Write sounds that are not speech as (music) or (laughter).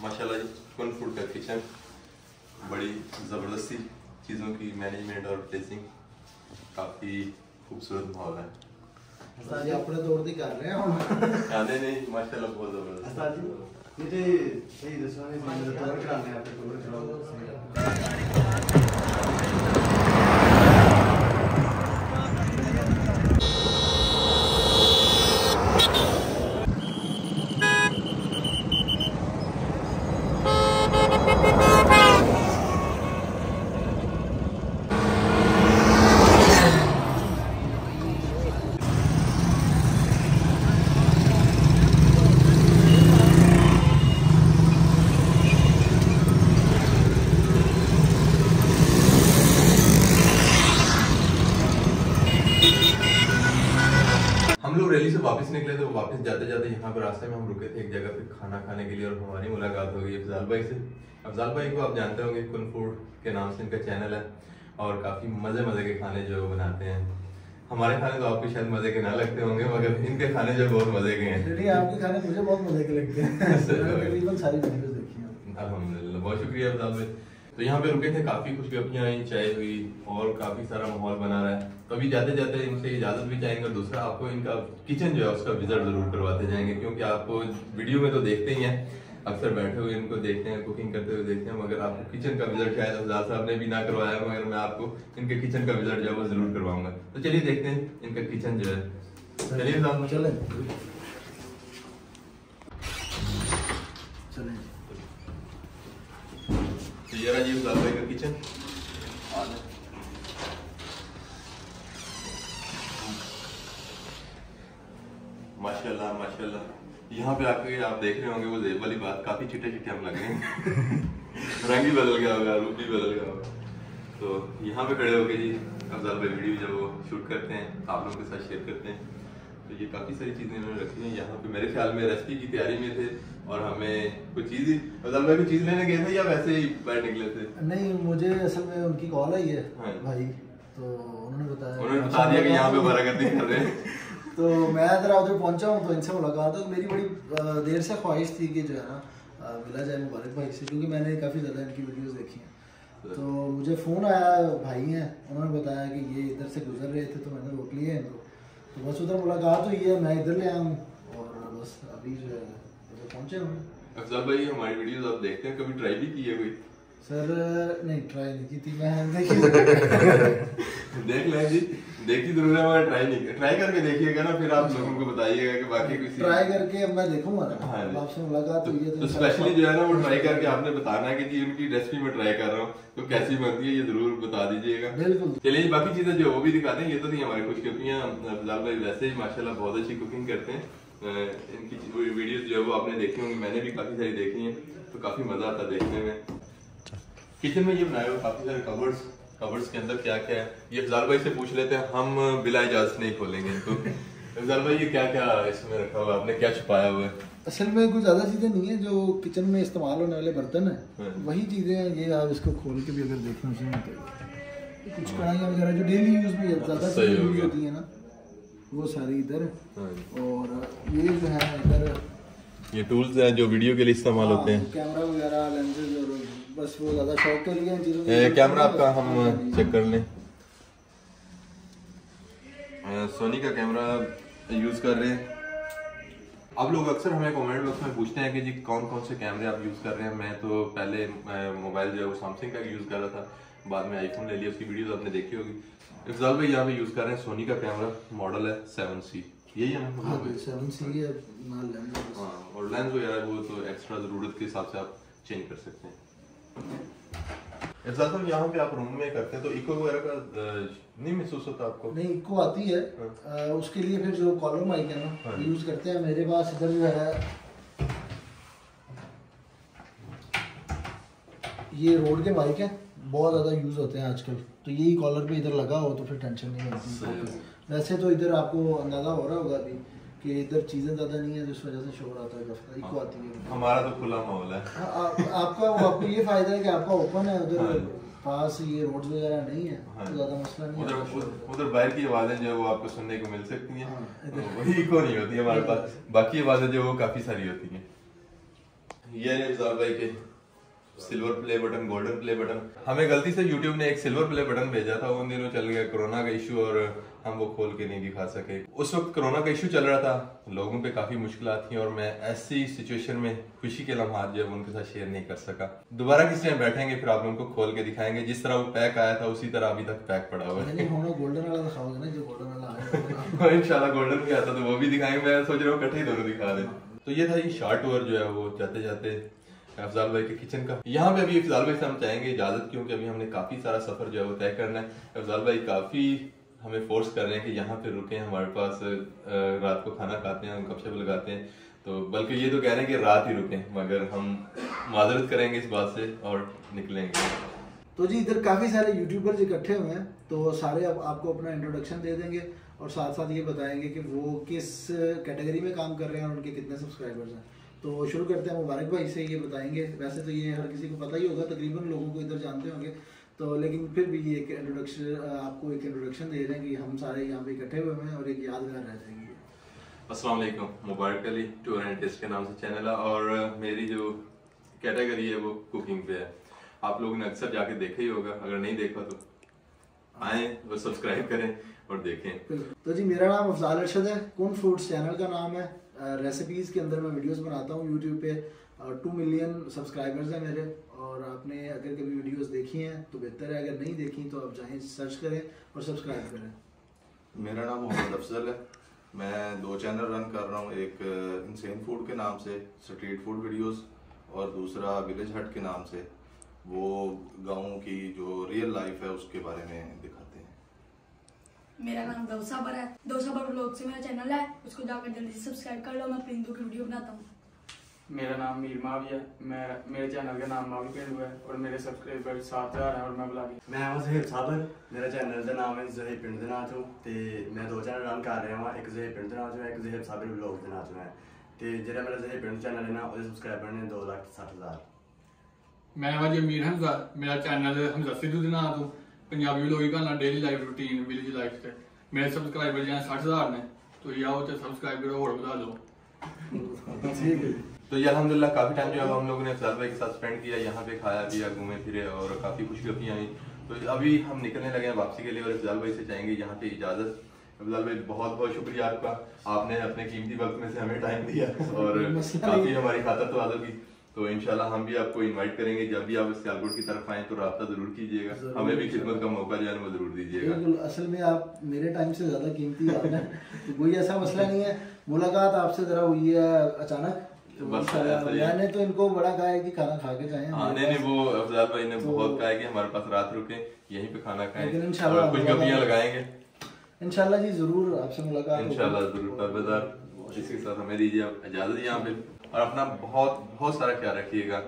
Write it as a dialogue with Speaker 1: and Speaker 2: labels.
Speaker 1: माशाल्लाह जी full food का किचन बड़ी ज़बरदस्ती चीज़ों की मैनेजमेंट और प्लेसिंग काफ़ी खूबसूरत माहौल है
Speaker 2: ਜੀ ਆਪਣੇ ਦੌਰ ਦੀ ਕਰ ਰਹੇ ਹਾਂ ਹੁਣ
Speaker 1: खाने नहीं माशाल्लाह बहुत ज़बरदस्त
Speaker 3: ਉਸਤਾਦ ਜੀ ਇਹ ਤੇ ਸਹੀ ਦੱਸੋ ਨੇ ਮੈਨੂੰ ਤੋੜ ਕਰਾਣੇ ਆਪੇ ਤੋੜ ਕਰਾਓ
Speaker 1: लोग रैली से वापस निकले तो वापस जाते जाते यहाँ पर रास्ते में हम रुके थे एक जगह पे खाना खाने के लिए और हमारी मुलाकात हो गई अफजाल भाई से। अफजाल भाई को आप जानते होंगे कुन फ़ूड के नाम से इनका चैनल है और काफ़ी मज़े मज़े के खाने जो वो बनाते हैं। हमारे खाने तो आपको शायद मज़े के ना लगते होंगे मगर इनके खाने जो बहुत मज़े के हैं।
Speaker 2: आपके खाने मुझे बहुत मज़े के लगते हैं। (laughs)
Speaker 1: अल्हम्दुलिल्लाह बहुत शुक्रिया अफजाल भाई। तो यहाँ पे रुके थे, काफ़ी खुश गपियाँ आई, चाय हुई, और काफ़ी सारा माहौल बना रहा है। तो अभी जाते जाते इनसे इजाज़त भी चाहेंगे दूसरा आपको इनका किचन जो है, उसका विज़िट ज़रूर करवाते जाएँगे, क्योंकि आपको वीडियो में तो देखते ही हैं। अक्सर बैठे हुए इनको देखते हैं कुकिंग करते हुए देखते हैं, मगर आपको किचन का विज़िट शायद अफजाल साहब ने भी ना करवाया मगर मैं आपको इनके किचन का विज़िट जो है, वो ज़रूर करवाऊँगा। तो चलिए देखते हैं इनका किचन जो है। चलिए तो ये जी अफजाल भाई का किचन? माशाल्लाह माशाल्लाह। यहाँ पे आके आप देख रहे होंगे, वो जेब वाली बात काफ़ी चिट्टे चिट्टे हम लग रहे हैं। (laughs) रंग ही बदल गया होगा, रूप भी बदल गया होगा। तो यहाँ पे खड़े होके जी, अफजाल भाई वीडियो जब वो शूट करते हैं, आप लोगों के साथ शेयर करते हैं। तो ये काफ़ी सारी चीज़ें इन्होंने रखी हैं। यहाँ पे मेरे ख्याल में रेसिपी की तैयारी में थे और हमें कुछ चीज़ ही अफजाल भाई कुछ चीज़ लेने गए थे या वैसे ही बाहर निकले थे?
Speaker 2: नहीं मुझे असल में उनकी कॉल आई है
Speaker 1: हाँ।
Speaker 2: भाई तो उन्होंने बताया
Speaker 1: उन्होंने बता दिया कि यहाँ पे बरागर्दी कर रहे हैं। (laughs)
Speaker 2: तो मैं जरा उधर पहुँचा हूँ तो इनसे मुलाकात हो। मेरी बड़ी देर से ख्वाहिश थी कि जो है ना मिला जाए मुबारक भाई से क्योंकि मैंने काफ़ी ज़्यादा इनकी वीडियोस देखी हैं। तो मुझे फ़ोन आया भाई हैं उन्होंने बताया कि ये इधर से गुजर रहे थे तो मैंने रोक लिया इनको। तो बस उधर मुलाकात हुई है, मैं इधर ले आया हूँ। और बस अभी जो है पहुँचे हुए
Speaker 1: अफजल भाई, हमारी वीडियोस आप देखते हैं? कभी ट्राई भी की है कोई?
Speaker 2: सर नहीं ट्राई नहीं की थी मैं (laughs) देखी
Speaker 1: देख लें जी देखी ज़रूर है मगर ट्राई नहीं ट्राई करके देखिएगा ना फिर आप लोगों को बताइएगा कि बाकी किसी
Speaker 2: ट्राई करके मैं देखूँगा ना।
Speaker 1: हाँ जी।
Speaker 2: आपसे मुलाकात
Speaker 1: तो,
Speaker 2: हुई है
Speaker 1: तो
Speaker 2: इंशाल्लाह-
Speaker 1: स्पेशली जो है ना वो ट्राई करके आपने बताना है कि जी उनकी रेसिपी में ट्राई कर रहा हूँ। तो कैसी बनती है ये ज़रूर बता दीजिएगा।
Speaker 2: बिल्कुल।
Speaker 1: चलिए जी, बाकी चीज़ें जो वो भी दिखाते हैं ये तो नहीं हमारी खुशकपियाँ अफजाल भाई वैसे ही माशाल्लाह बहुत अच्छी कुकिंग करते हैं। इनकी वीडियोस जो है वो आपने देखी होंगी मैंने भी काफ़ी सारी देखी हैं तो काफ़ी मज़ा आता देखने में। किचन में ये बनाए हुए काफ़ी सारे कवर्ड्स कवर्ड्स के अंदर क्या क्या है? ये अफजाल भाई से पूछ लेते हैं हम बिला इजाज़त नहीं खोलेंगे इनको। (laughs) अफजाल भाई ये क्या क्या इसमें रखा हुआ है? आपने क्या छुपाया हुआ है?
Speaker 2: असल में कुछ ज़्यादा चीज़ें नहीं है जो किचन में इस्तेमाल होने वाले बर्तन है।
Speaker 1: हाँ।
Speaker 2: वही चीज़ें हैं ये आप इसको खोल के भी अगर देखें उसमें तो। कुछ कढ़ाइयाँ वगैरह जो डेली यूज़ में ज़्यादा
Speaker 1: हो
Speaker 2: यूज़ होती है ना वो सारी इधर
Speaker 1: हाँ।
Speaker 2: है और ये जो है इधर
Speaker 1: ये टूल्स हैं जो वीडियो के लिए इस्तेमाल होते हैं।
Speaker 2: कैमरा वगैरह लेंसेज और बस वो ज़्यादा शौक के लिए इन चीज़ों
Speaker 1: ये कैमरा आपका हम
Speaker 2: हाँ
Speaker 1: चेक कर लें। सोनी का कैमरा यूज़ कर रहे हैं। आप लोग अक्सर हमें कमेंट बॉक्स में पूछते हैं कि जी कौन कौन से कैमरे आप यूज़ कर रहे हैं? मैं तो पहले मोबाइल जो है वो सैमसंग का यूज़ कर रहा था। बाद में आईफोन ले लिया उसकी वीडियोस आपने देखी होगी। इफ्जाल भाई यहाँ पे यूज़ कर रहे हैं। सोनी का कैमरा मॉडल है सेवन सी यही है ना?
Speaker 2: हाँ सेवन सी है ना लेंस
Speaker 1: हाँ और लेंस वगैरह वो तो एक्स्ट्रा ज़रूरत के हिसाब से आप चेंज कर सकते हैं। साहब यहाँ पे आप रूम में करते हैं तो इको वगैरह का नहीं महसूस होता आपको?
Speaker 2: नहीं इको आती है। अ, उसके लिए फिर जो कॉलम माइक है ना
Speaker 1: हाँ।
Speaker 2: यूज़ करते हैं। मेरे पास इधर जो है ये रोड के माइक है बहुत ज़्यादा यूज़ होते हैं आजकल। तो यही कॉलर पे इधर लगा हो तो फिर टेंशन नहीं होती वैसे तो इधर आपको अंदाज़ा हो रहा होगा अभी कि इधर चीज़ें ज़्यादा नहीं है जिस वजह से शोर आता है काफ़ी इको आती है।
Speaker 1: हमारा तो खुला माहौल है।
Speaker 2: हाँ, आप- आपका आपको ये फ़ायदा है कि आपका ओपन है उधर
Speaker 1: हाँ।
Speaker 2: पास ये रोड्स वगैरह नहीं है
Speaker 1: हाँ।
Speaker 2: तो ज़्यादा मसला नहीं
Speaker 1: उधर उधर- बाहर की आवाज़ें जो है वो आपको सुनने को मिल सकती हैं।
Speaker 2: हाँ,
Speaker 1: तो वही इको नहीं होती हमारे पास। (laughs) बाकी आवाज़ें जो है वो काफ़ी सारी होती हैं। ये अफजाल भाई के silver play button golden play button हमें गलती से YouTube ने एक सिल्वर प्ले बटन भेजा था उन दिनों चल गया कोरोना का इशू और हम वो खोल के नहीं दिखा सके। उस वक्त कोरोना का इशू चल रहा था लोगों पे काफ़ी मुश्किल थी और मैं ऐसी सिचुएशन में खुशी के लम्हात जो है उनके साथ शेयर नहीं कर सका। दोबारा किसी टाइम बैठेंगे फिर आप लोगों को खोल के दिखाएँगे। जिस तरह वो पैक आया था उसी तरह अभी तक पैक पड़ा हुआ है।
Speaker 2: गोल्डन वाला दिखाओगे ना जो गोल्डन वाला (laughs)
Speaker 1: इंशाल्लाह गोल्डन भी आता तो वो भी दिखाएँगे। मैं सोच रहा हूँ इकट्ठे ही दोनों दिखा दें। तो ये था ये शार्ट ओवर जो है वो जाते जाते अफजाल भाई के किचन का। यहाँ पे अभी अफजाल भाई से हम चाहेंगे इजाज़त क्योंकि अभी हमने काफ़ी सारा सफ़र जो है वो तय करना है। अफजाल भाई काफ़ी हमें फोर्स कर रहे हैं कि यहाँ पे रुके, हमारे पास रात को खाना खाते हैं गपशप लगाते हैं। तो बल्कि ये तो कह रहे हैं कि रात ही रुके, मगर हम माजरत करेंगे इस बात से और निकलेंगे।
Speaker 2: तो जी, इधर काफ़ी सारे यूट्यूबर्स इकट्ठे हुए हैं तो सारे अब आपको अपना इंट्रोडक्शन दे देंगे और साथ साथ ये बताएँगे कि वो किस कैटेगरी में काम कर रहे हैं और उनके कितने सब्सक्राइबर्स हैं। तो शुरू करते हैं मुबारक भाई से, ये बताएँगे। वैसे तो ये हर किसी को पता ही होगा, तकरीबन लोगों को इधर जानते होंगे। तो लेकिन फिर भी ये एक इंट्रोडक्शन आपको एक इंट्रोडक्शन दे रहे हैं कि हम सारे यहाँ पे इकट्ठे हुए हैं और एक यादगार रह जाएँगे।
Speaker 1: अस्सलाम वालेकुम Mubarak Ali tour and test के नाम से चैनल है और मेरी जो कैटेगरी है वो कुकिंग पे है। आप लोगों ने अक्सर जाके देखा ही होगा अगर नहीं देखा तो आए वो सब्सक्राइब करें और देखें।
Speaker 2: तो जी मेरा नाम अफजाल अरशद है कौन फूड्स चैनल का नाम है। रेसिपीज़ के अंदर मैं वीडियोस बनाता हूँ यूट्यूब पे टू मिलियन सब्सक्राइबर्स हैं मेरे। और आपने अगर कभी वीडियोस देखी हैं तो बेहतर है। अगर नहीं देखी तो आप जाएँ सर्च करें और सब्सक्राइब करें।
Speaker 4: मेरा नाम मोहम्मद अफजल है। मैं दो चैनल रन कर रहा हूँ। एक इंसेन फ़ूड के नाम से स्ट्रीट फ़ूड वीडियोस और दूसरा विलेज हट के नाम से। वो गाँव की जो रियल लाइफ है उसके बारे में दिखाते हैं।
Speaker 5: मेरा नाम दौसाबर है। दौसाबर ब्लॉग से मेरा चैनल है। उसको जाकर जल्दी से सब्सक्राइब कर लो। मैं परिंदों की वीडियो बनाता हूँ।
Speaker 6: मेरा नाम मीर मावी है मैं मेरे चैनल का नाम मावी पेंडू है और मेरे सब्सक्राइबर सात हजार है और मैं बुला
Speaker 3: मैं ਹਾਂ ਜ਼ਹੀਰ ਸਾਬਰ ਮੇਰਾ ਚੈਨਲ ਦਾ ਨਾਮ ਹੈ ਜ਼ਹੀਰ ਪਿੰਡ ਦੇ ਨਾਂ ਤੋਂ ਤੇ ਮੈਂ ਦੋ ਚੈਨਲ ਰਨ ਕਰ ਰਿਹਾ ਹਾਂ ਇੱਕ ਜ਼ਹੀਰ ਪਿੰਡ ਦੇ ਨਾਂ ਤੋਂ ਹੈ ਇੱਕ ਜ਼ਹੀਰ ਸਾਬਰ ਵਲੌਗ ਦੇ ਨਾਂ ਤੋਂ ਹੈ ਤੇ ਜਿਹੜਾ ਮੇਰਾ ਜ਼ਹੀਰ ਪਿੰਡ ਚੈਨਲ ਹੈ ਨਾ ਉਹਦੇ ਸਬਸਕ੍ਰਾਈਬਰ ਨੇ 260000
Speaker 6: ਮੈਂ ਵਾਜੀ ਅਮੀਰ ਹਮਜ਼ਾ ਮੇਰਾ ਚੈਨਲ ਹਮਜ਼ਾ ਸਿੱਧੂ ਦੇ ਨਾਂ ਤੋਂ ਪੰਜਾਬੀ ਵਲੌਗ ਕਰਨਾ daily life routine village life ਤੇ ਮੇਰੇ ਸਬਸਕ੍ਰਾਈਬਰ ਜਾਂ 60000 ਨੇ ਤੁਸੀਂ ਆਓ ਤੇ ਸਬਸਕ੍ਰਾਈਬ ਕਰੋ ਹੋਰ ਵਧਾ ਲਓ
Speaker 2: ठीक है
Speaker 1: तो ये अलहमदिल्ला काफ़ी टाइम जो है हम लोगों ने अफजाल भाई के साथ स्पेंड किया यहाँ पे खाया पिया घूमे फिरे और काफ़ी खुशी खुशगपियाँ आई। तो अभी हम निकलने लगे हैं वापसी के लिए और अफजाल भाई से चाहेंगे यहाँ पे इजाज़त। अफजाल भाई बहुत बहुत शुक्रिया आपका। आपने अपने कीमती वक्त में से हमें टाइम दिया और (laughs) काफ़ी हमारी खातर तो आदत की। तो इनशाला हम भी आपको इनवाइट करेंगे। जब भी आप सियालकोट की तरफ़ आए तो रब्ता ज़रूर कीजिएगा। हमें भी खिदमत का मौका जो है वो ज़रूर दीजिएगा।
Speaker 2: बिल्कुल असल में आप मेरे टाइम से ज़्यादा कीमती आप हैं। तो कोई ऐसा मसला नहीं है। मुलाकात आपसे जरा हुई है अचानक। तो
Speaker 1: बस।
Speaker 2: मैंने तो इनको बड़ा कहा है कि खाना खा के जाए।
Speaker 1: हाँ नहीं नहीं वो अफजाल भाई ने
Speaker 2: तो-
Speaker 1: बहुत कहा है कि हमारे पास रात रुके यहीं पे खाना खाएँ।
Speaker 2: लेकिन इंशाल्लाह
Speaker 1: कुछ गपियाँ लगाएँगे।
Speaker 2: इंशाल्लाह जी ज़रूर आपसे मुलाकात होगी।
Speaker 1: इंशाल्लाह ज़रूर परवेदार इसी के साथ हमें दीजिए इजाज़त यहाँ पे। और अपना बहुत बहुत सारा ख्याल रखिएगा।